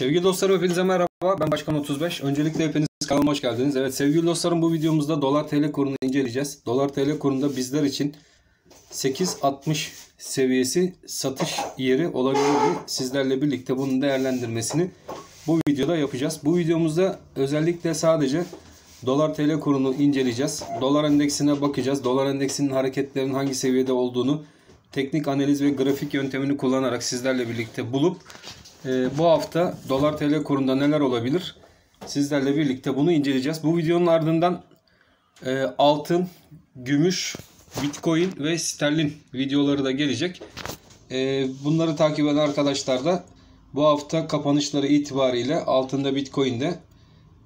Sevgili dostlarım hepinize merhaba. Ben Başkan 35. Öncelikle hepiniz kanalıma hoş geldiniz. Evet sevgili dostlarım bu videomuzda dolar TL kurunu inceleyeceğiz. Dolar TL kurunda bizler için 8.60 seviyesi satış yeri olabilir? Sizlerle birlikte bunun değerlendirmesini bu videoda yapacağız. Bu videomuzda özellikle sadece dolar TL kurunu inceleyeceğiz. Dolar endeksine bakacağız. Dolar endeksinin hareketlerinin hangi seviyede olduğunu teknik analiz ve grafik yöntemini kullanarak sizlerle birlikte bulup e, bu hafta dolar TL kurunda neler olabilir? Sizlerle birlikte bunu inceleyeceğiz. Bu videonun ardından e, altın, gümüş, bitcoin ve sterlin videoları da gelecek. E, bunları takip eden arkadaşlar da bu hafta kapanışları itibariyle altında, bitcoin'de,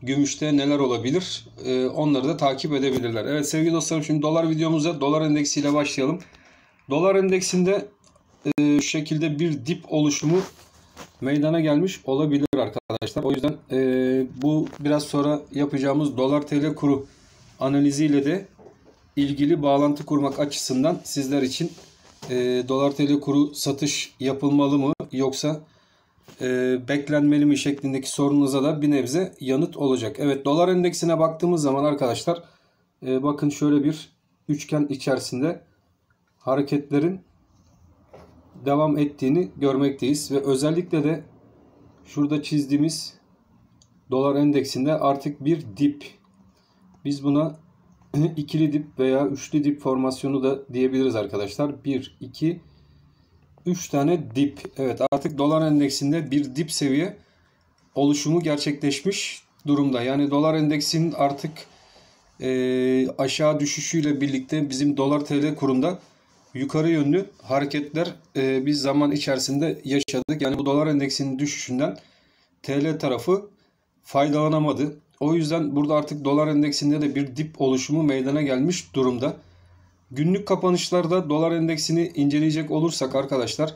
gümüşte neler olabilir? E, onları da takip edebilirler. Evet sevgili dostlarım şimdi dolar videomuza dolar endeksiyle başlayalım. Dolar endeksinde e, şu şekilde bir dip oluşumu meydana gelmiş olabilir arkadaşlar. O yüzden e, bu biraz sonra yapacağımız dolar tl kuru analiziyle de ilgili bağlantı kurmak açısından sizler için e, dolar tl kuru satış yapılmalı mı yoksa e, beklenmeli mi şeklindeki sorunuza da bir nebze yanıt olacak. Evet dolar endeksine baktığımız zaman arkadaşlar e, bakın şöyle bir üçgen içerisinde hareketlerin devam ettiğini görmekteyiz ve özellikle de şurada çizdiğimiz dolar endeksinde artık bir dip biz buna ikili dip veya üçlü dip formasyonu da diyebiliriz arkadaşlar. 1 2 3 tane dip. Evet artık dolar endeksinde bir dip seviye oluşumu gerçekleşmiş durumda. Yani dolar endeksinin artık e, aşağı düşüşüyle birlikte bizim dolar TL kurunda yukarı yönlü hareketler e, biz zaman içerisinde yaşadık. Yani bu dolar endeksinin düşüşünden TL tarafı faydalanamadı. O yüzden burada artık dolar endeksinde de bir dip oluşumu meydana gelmiş durumda. Günlük kapanışlarda dolar endeksini inceleyecek olursak arkadaşlar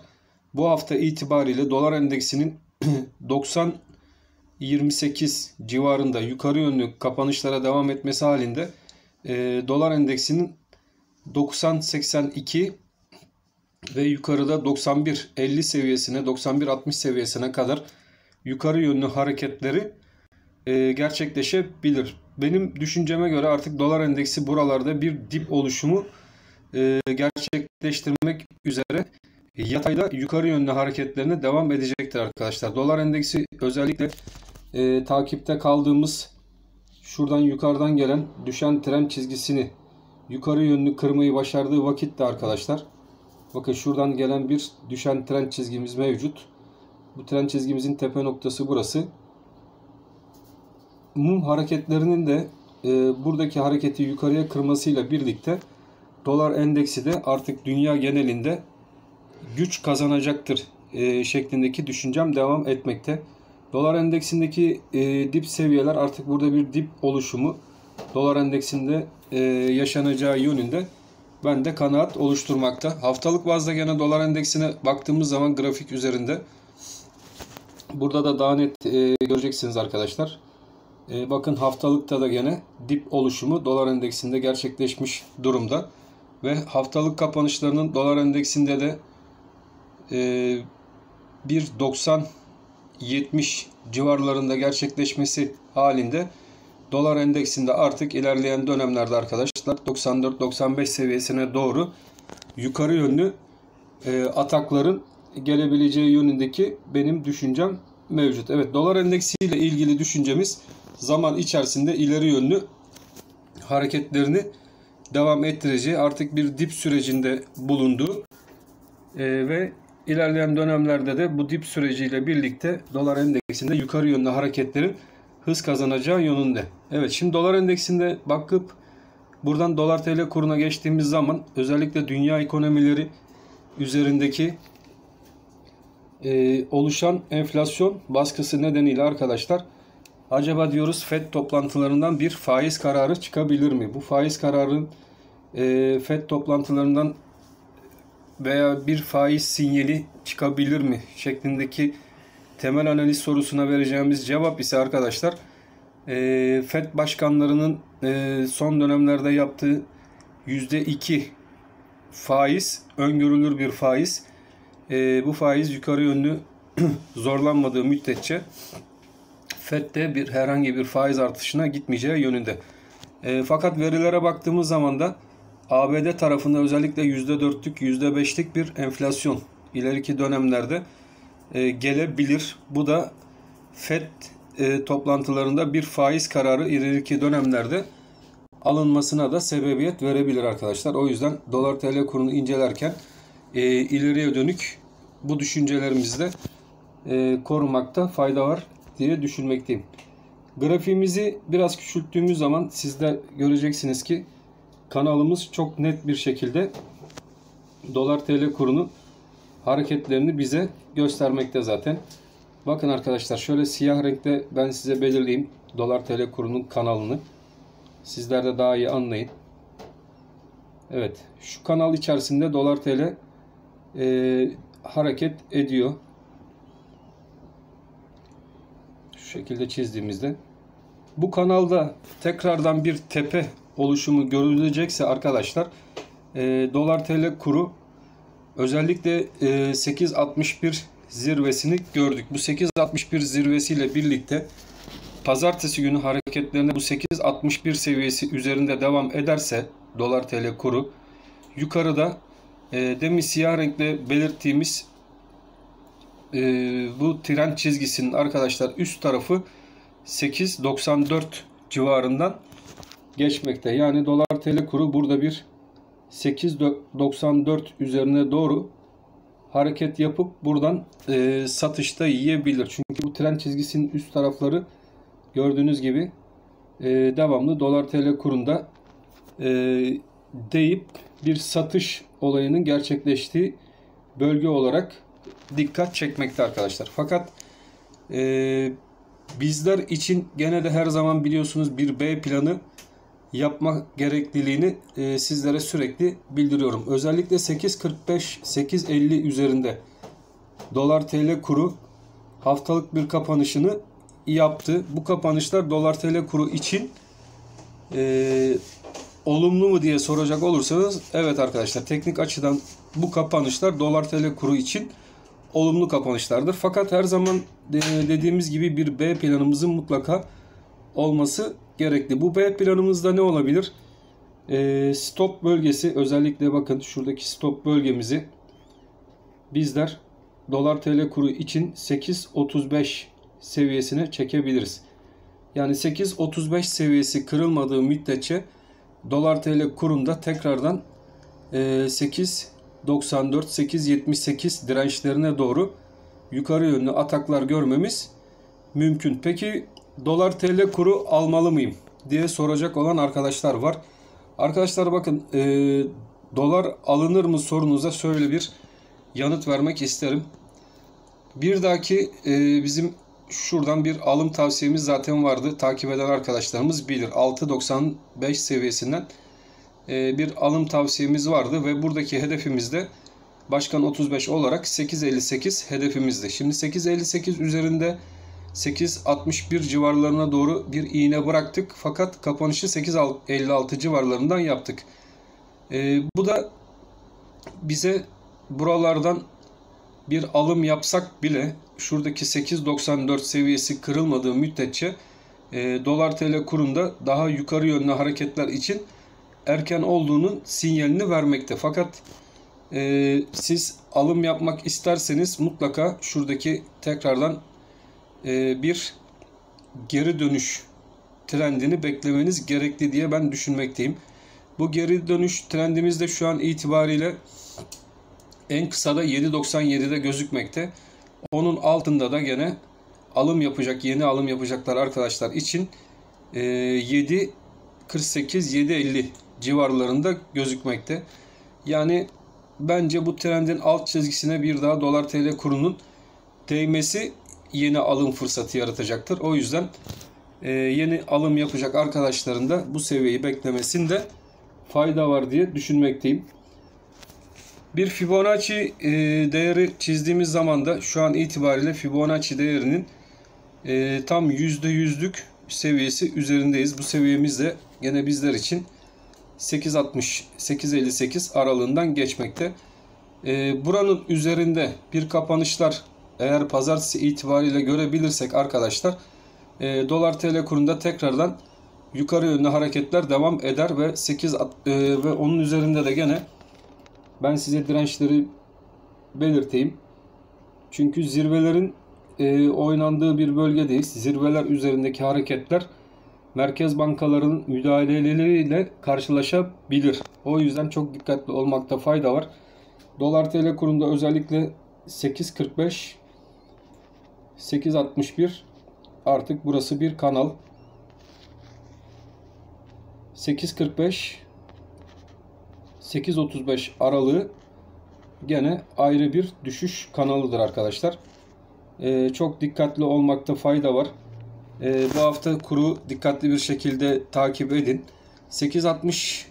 bu hafta itibariyle dolar endeksinin 90 28 civarında yukarı yönlü kapanışlara devam etmesi halinde e, dolar endeksinin 90-82 ve yukarıda 91-50 seviyesine 91-60 seviyesine kadar yukarı yönlü hareketleri e, gerçekleşebilir. Benim düşünceme göre artık dolar endeksi buralarda bir dip oluşumu e, gerçekleştirmek üzere yatayda yukarı yönlü hareketlerine devam edecektir arkadaşlar. Dolar endeksi özellikle e, takipte kaldığımız şuradan yukarıdan gelen düşen trend çizgisini yukarı yönlü kırmayı başardığı vakitte arkadaşlar bakın şuradan gelen bir düşen trend çizgimiz mevcut. Bu trend çizgimizin tepe noktası burası. Mum hareketlerinin de e, buradaki hareketi yukarıya kırmasıyla birlikte dolar endeksi de artık dünya genelinde güç kazanacaktır e, şeklindeki düşüncem devam etmekte. Dolar endeksindeki e, dip seviyeler artık burada bir dip oluşumu dolar endeksinde e, yaşanacağı yönünde ben de kanaat oluşturmakta. Haftalık bazda gene dolar endeksine baktığımız zaman grafik üzerinde burada da daha net e, göreceksiniz arkadaşlar. E, bakın haftalıkta da gene dip oluşumu dolar endeksinde gerçekleşmiş durumda. Ve haftalık kapanışlarının dolar endeksinde de e, bir 90-70 civarlarında gerçekleşmesi halinde dolar endeksinde artık ilerleyen dönemlerde arkadaşlar 94-95 seviyesine doğru yukarı yönlü e, atakların gelebileceği yönündeki benim düşüncem mevcut. Evet dolar endeksi ile ilgili düşüncemiz zaman içerisinde ileri yönlü hareketlerini devam ettireceği artık bir dip sürecinde bulundu e, ve ilerleyen dönemlerde de bu dip süreciyle birlikte dolar endeksinde yukarı yönlü hareketlerin hız kazanacağı yönünde. Evet şimdi dolar endeksinde bakıp buradan dolar tl kuruna geçtiğimiz zaman özellikle dünya ekonomileri üzerindeki e, oluşan enflasyon baskısı nedeniyle arkadaşlar acaba diyoruz FED toplantılarından bir faiz kararı çıkabilir mi? Bu faiz kararın e, FED toplantılarından veya bir faiz sinyali çıkabilir mi şeklindeki temel analiz sorusuna vereceğimiz cevap ise arkadaşlar e, FED başkanlarının e, son dönemlerde yaptığı %2 faiz öngörülür bir faiz. E, bu faiz yukarı yönlü zorlanmadığı müddetçe FED'de bir herhangi bir faiz artışına gitmeyeceği yönünde. E, fakat verilere baktığımız zaman da ABD tarafında özellikle %4'lük %5'lik bir enflasyon ileriki dönemlerde e, gelebilir. Bu da FED e, toplantılarında bir faiz kararı ileriki dönemlerde alınmasına da sebebiyet verebilir arkadaşlar. O yüzden dolar TL kurunu incelerken e, ileriye dönük bu düşüncelerimizde e, korumakta fayda var diye düşünmekteyim. Grafiğimizi biraz küçülttüğümüz zaman siz de göreceksiniz ki kanalımız çok net bir şekilde dolar TL kurunu hareketlerini bize göstermekte zaten. Bakın arkadaşlar şöyle siyah renkte ben size belirleyeyim dolar TL kurunun kanalını. Sizler de daha iyi anlayın. Evet şu kanal içerisinde dolar TL e, hareket ediyor. Şu şekilde çizdiğimizde. Bu kanalda tekrardan bir tepe oluşumu görülecekse arkadaşlar e, dolar TL kuru özellikle e, 8.61 zirvesini gördük. Bu 8.61 zirvesiyle birlikte pazartesi günü hareketlerine bu 8.61 seviyesi üzerinde devam ederse dolar TL kuru yukarıda e, siyah renkle belirttiğimiz e, bu trend çizgisinin arkadaşlar üst tarafı 8.94 civarından geçmekte. Yani dolar TL kuru burada bir 8.94 üzerine doğru hareket yapıp buradan e, satışta yiyebilir. Çünkü bu trend çizgisinin üst tarafları gördüğünüz gibi e, devamlı dolar TL kurunda e, deyip bir satış olayının gerçekleştiği bölge olarak dikkat çekmekte arkadaşlar. Fakat e, bizler için gene de her zaman biliyorsunuz bir B planı yapma gerekliliğini e, sizlere sürekli bildiriyorum. Özellikle 8.45-8.50 üzerinde dolar TL kuru haftalık bir kapanışını yaptı. Bu kapanışlar dolar TL kuru için e, olumlu mu diye soracak olursanız evet arkadaşlar teknik açıdan bu kapanışlar dolar TL kuru için olumlu kapanışlardır. Fakat her zaman dediğimiz gibi bir B planımızın mutlaka olması gerekli. Bu B planımızda ne olabilir? E, stop bölgesi özellikle bakın şuradaki stop bölgemizi bizler dolar TL kuru için 8.35 seviyesine çekebiliriz. Yani 8.35 seviyesi kırılmadığı müddetçe dolar TL kurunda tekrardan e, 8.94-8.78 dirençlerine doğru yukarı yönlü ataklar görmemiz mümkün. Peki dolar TL kuru almalı mıyım diye soracak olan arkadaşlar var. Arkadaşlar bakın e, dolar alınır mı sorunuza şöyle bir yanıt vermek isterim. Bir dahaki e, bizim şuradan bir alım tavsiyemiz zaten vardı. Takip eden arkadaşlarımız bilir. 6.95 seviyesinden e, bir alım tavsiyemiz vardı ve buradaki hedefimiz de Başkan 35 olarak 8.58 hedefimizdi. Şimdi 8.58 üzerinde 8.61 civarlarına doğru bir iğne bıraktık. Fakat kapanışı 8.56 civarlarından yaptık. E, bu da bize buralardan bir alım yapsak bile şuradaki 8.94 seviyesi kırılmadığı müddetçe e, dolar tl kurunda daha yukarı yönlü hareketler için erken olduğunun sinyalini vermekte. Fakat e, siz alım yapmak isterseniz mutlaka şuradaki tekrardan bir geri dönüş trendini beklemeniz gerekli diye ben düşünmekteyim. Bu geri dönüş trendimiz de şu an itibariyle en kısada 7.97'de gözükmekte. Onun altında da gene alım yapacak, yeni alım yapacaklar arkadaşlar için e, 7.48, 7.50 civarlarında gözükmekte. Yani bence bu trendin alt çizgisine bir daha dolar tl kurunun değmesi yeni alım fırsatı yaratacaktır. O yüzden e, yeni alım yapacak arkadaşların da bu seviyeyi beklemesinde fayda var diye düşünmekteyim. Bir Fibonacci e, değeri çizdiğimiz zaman da şu an itibariyle Fibonacci değerinin e, tam %100'lük seviyesi üzerindeyiz. Bu seviyemiz de gene bizler için 8.60-8.58 aralığından geçmekte. E, buranın üzerinde bir kapanışlar eğer pazartesi itibariyle görebilirsek arkadaşlar e, dolar TL kurunda tekrardan yukarı yönlü hareketler devam eder ve 8 e, ve onun üzerinde de gene ben size dirençleri belirteyim. Çünkü zirvelerin e, oynandığı bir bölgedeyiz. Zirveler üzerindeki hareketler merkez bankaların müdahaleleriyle karşılaşabilir. O yüzden çok dikkatli olmakta fayda var. Dolar TL kurunda özellikle 8.45 8.61 artık burası bir kanal. 8.45 8.35 aralığı gene ayrı bir düşüş kanalıdır arkadaşlar. Ee, çok dikkatli olmakta fayda var. Ee, bu hafta kuru dikkatli bir şekilde takip edin. 8.60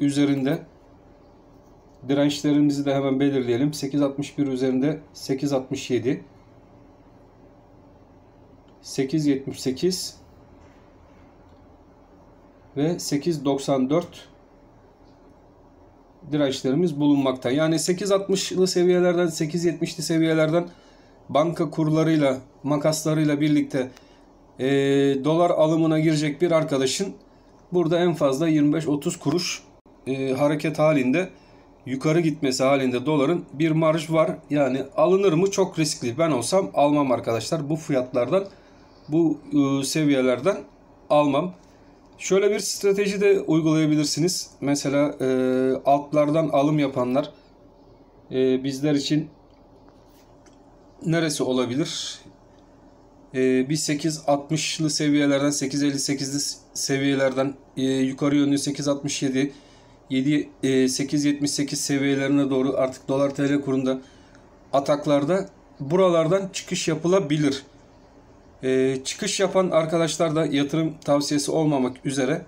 e, üzerinde dirençlerimizi de hemen belirleyelim. 8.61 üzerinde 8.67 8.78 ve 8.94 dirençlerimiz bulunmakta. Yani 8.60'lı seviyelerden 8.70'li seviyelerden banka kurlarıyla makaslarıyla birlikte e, dolar alımına girecek bir arkadaşın burada en fazla 25-30 kuruş e, hareket halinde yukarı gitmesi halinde doların bir marj var. Yani alınır mı çok riskli. Ben olsam almam arkadaşlar. Bu fiyatlardan bu e, seviyelerden almam. Şöyle bir strateji de uygulayabilirsiniz. Mesela e, altlardan alım yapanlar e, bizler için neresi olabilir? E, bir 8.60'lı seviyelerden 8.58'li seviyelerden yukarı yönlü 8.67 7 e, 8.78 seviyelerine doğru artık dolar TL kurunda ataklarda buralardan çıkış yapılabilir. E, çıkış yapan arkadaşlar da yatırım tavsiyesi olmamak üzere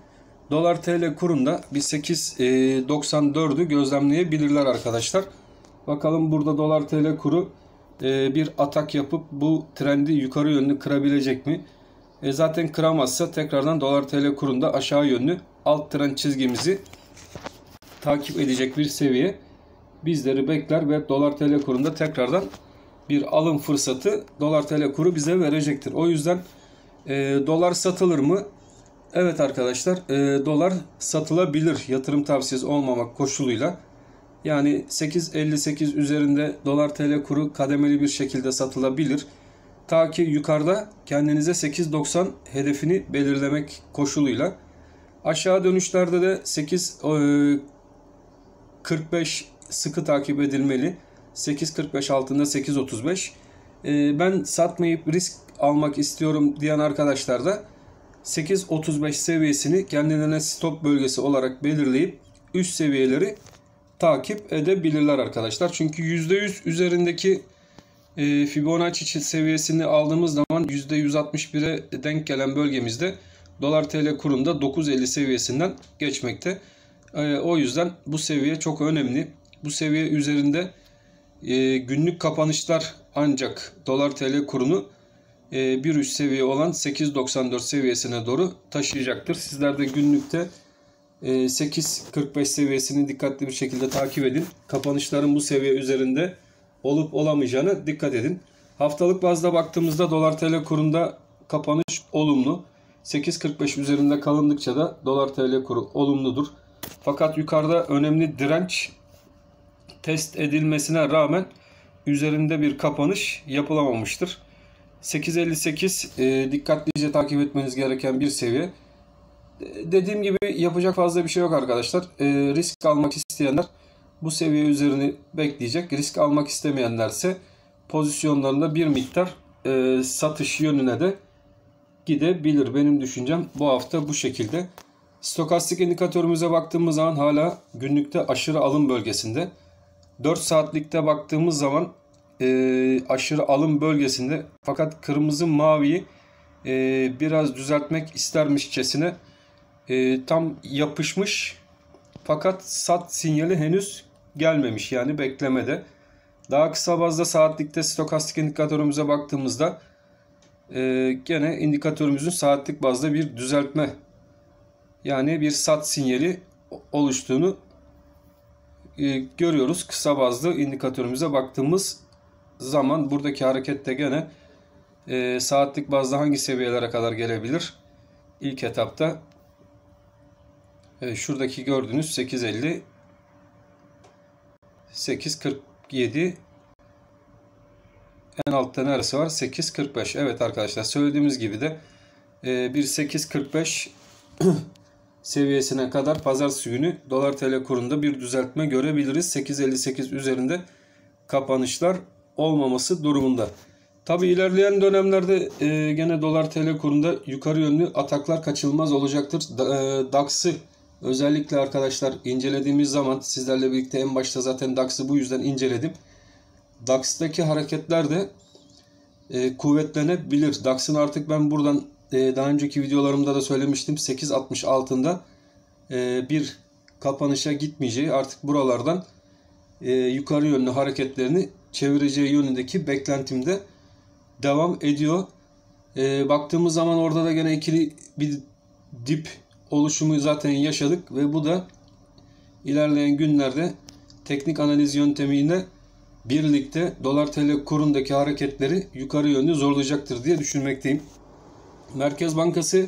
dolar TL kurunda bir 8.94'ü gözlemleyebilirler arkadaşlar. Bakalım burada dolar TL kuru e, bir atak yapıp bu trendi yukarı yönlü kırabilecek mi? E, zaten kıramazsa tekrardan dolar TL kurunda aşağı yönlü alt trend çizgimizi takip edecek bir seviye bizleri bekler ve dolar TL kurunda tekrardan bir alım fırsatı dolar TL kuru bize verecektir. O yüzden e, dolar satılır mı? Evet arkadaşlar e, dolar satılabilir yatırım tavsiyesi olmamak koşuluyla. Yani 8.58 üzerinde dolar TL kuru kademeli bir şekilde satılabilir. Ta ki yukarıda kendinize 8.90 hedefini belirlemek koşuluyla. Aşağı dönüşlerde de 8 45 sıkı takip edilmeli. 8.45 altında 8.35. Ee, ben satmayıp risk almak istiyorum diyen arkadaşlar da 8.35 seviyesini kendilerine stop bölgesi olarak belirleyip üst seviyeleri takip edebilirler arkadaşlar. Çünkü %100 üzerindeki e, Fibonacci seviyesini aldığımız zaman %161'e denk gelen bölgemizde dolar TL kurunda 9.50 seviyesinden geçmekte. E, o yüzden bu seviye çok önemli. Bu seviye üzerinde e, günlük kapanışlar ancak dolar TL kurunu e, bir üst seviye olan 8.94 seviyesine doğru taşıyacaktır. Sizler de günlükte e, 8.45 seviyesini dikkatli bir şekilde takip edin. Kapanışların bu seviye üzerinde olup olamayacağını dikkat edin. Haftalık bazda baktığımızda dolar TL kurunda kapanış olumlu. 8.45 üzerinde kalındıkça da dolar TL kuru olumludur. Fakat yukarıda önemli direnç test edilmesine rağmen üzerinde bir kapanış yapılamamıştır. 8.58 e, dikkatlice takip etmeniz gereken bir seviye. Dediğim gibi yapacak fazla bir şey yok arkadaşlar. E, risk almak isteyenler bu seviye üzerini bekleyecek. Risk almak istemeyenlerse pozisyonlarında bir miktar e, satış yönüne de gidebilir. Benim düşüncem bu hafta bu şekilde. Stokastik indikatörümüze baktığımız zaman hala günlükte aşırı alım bölgesinde. 4 saatlikte baktığımız zaman e, aşırı alım bölgesinde fakat kırmızı maviyi e, biraz düzeltmek istermişçesine e, tam yapışmış fakat sat sinyali henüz gelmemiş yani beklemede. Daha kısa bazda saatlikte stokastik indikatörümüze baktığımızda e, gene indikatörümüzün saatlik bazda bir düzeltme yani bir sat sinyali oluştuğunu e, görüyoruz. Kısa bazlı indikatörümüze baktığımız zaman buradaki harekette gene e, saatlik bazda hangi seviyelere kadar gelebilir? İlk etapta e, şuradaki gördüğünüz 8.50 8.47 en altta neresi var? 8.45. Evet arkadaşlar söylediğimiz gibi de bir 8.45 seviyesine kadar pazartesi günü dolar tl kurunda bir düzeltme görebiliriz. 8.58 üzerinde kapanışlar olmaması durumunda. Tabi ilerleyen dönemlerde e, gene dolar tl kurunda yukarı yönlü ataklar kaçılmaz olacaktır. E, DAX'ı özellikle arkadaşlar incelediğimiz zaman sizlerle birlikte en başta zaten DAX'ı bu yüzden inceledim. DAX'taki hareketler de e, kuvvetlenebilir. DAX'ın artık ben buradan e, daha önceki videolarımda da söylemiştim 8.60 altında e, bir kapanışa gitmeyeceği artık buralardan e, yukarı yönlü hareketlerini çevireceği yönündeki beklentimde devam ediyor. E, baktığımız zaman orada da gene ikili bir dip oluşumu zaten yaşadık ve bu da ilerleyen günlerde teknik analiz yöntemiyle birlikte dolar tl kurundaki hareketleri yukarı yönlü zorlayacaktır diye düşünmekteyim. Merkez Bankası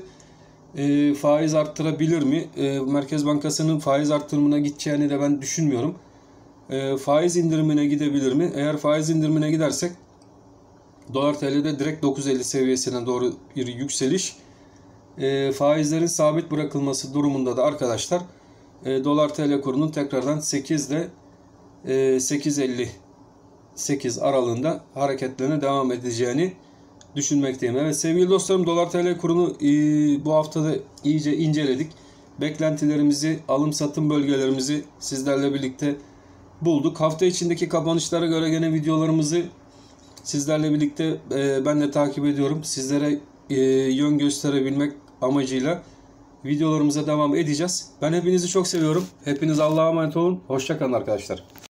e, faiz arttırabilir mi? E, Merkez Bankası'nın faiz arttırımına gideceğini de ben düşünmüyorum. E, faiz indirimine gidebilir mi? Eğer faiz indirimine gidersek dolar TL'de direkt 9.50 seviyesine doğru bir yükseliş. E, faizlerin sabit bırakılması durumunda da arkadaşlar e, dolar TL kurunun tekrardan 8 ile e, 8.50 8 aralığında hareketlerine devam edeceğini düşünmekteyim. Evet sevgili dostlarım dolar TL kurunu e, bu haftada iyice inceledik. Beklentilerimizi, alım satım bölgelerimizi sizlerle birlikte bulduk. Hafta içindeki kapanışlara göre gene videolarımızı sizlerle birlikte e, ben de takip ediyorum. Sizlere e, yön gösterebilmek amacıyla videolarımıza devam edeceğiz. Ben hepinizi çok seviyorum. Hepiniz Allah'a emanet olun. Hoşçakalın arkadaşlar.